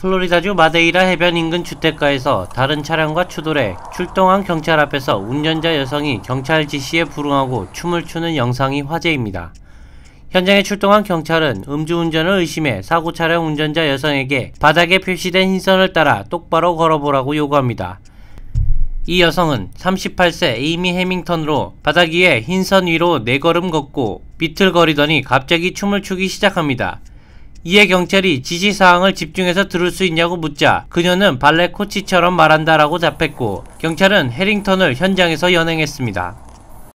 플로리다주 마데이라 해변 인근 주택가에서 다른 차량과 추돌해 출동한 경찰 앞에서 운전자 여성이 경찰 지시에 불응하고 춤을 추는 영상이 화제입니다. 현장에 출동한 경찰은 음주운전을 의심해 사고 차량 운전자 여성에게 바닥에 표시된 흰선을 따라 똑바로 걸어보라고 요구합니다. 이 여성은 38세 에이미 해밍턴으로 바닥 위에 흰 선 위로 네 걸음 걷고 비틀거리더니 갑자기 춤을 추기 시작합니다. 이에 경찰이 지시사항을 집중해서 들을 수 있냐고 묻자 그녀는 발레 코치처럼 말한다라고 답했고 경찰은 해링턴을 현장에서 연행했습니다.